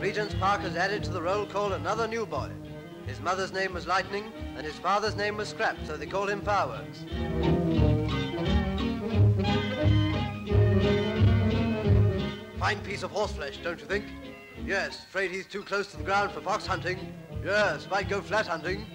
Regent's Park has added to the roll call another new boy. His mother's name was Lightning, and his father's name was Scraps, so they called him Fireworks. Fine piece of horseflesh, don't you think? Yes, afraid he's too close to the ground for fox hunting. Yes, might go flat hunting.